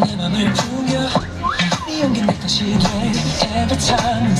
내 맘을 풍겨 네 용기 내 것이래 Every time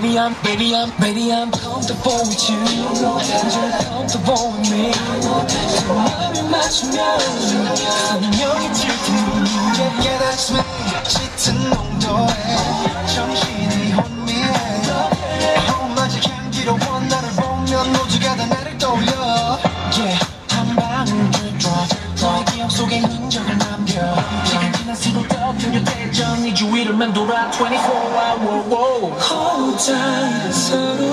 I'm, baby, I'm, baby, I'm comfortable with you. You're comfortable with me. 마음이 맞추면 선명히 질투. Yeah, yeah, that's me. 짙은 농도에 더 뚜렷해져 네 주위를 맴돌아 24hour Hold tight 서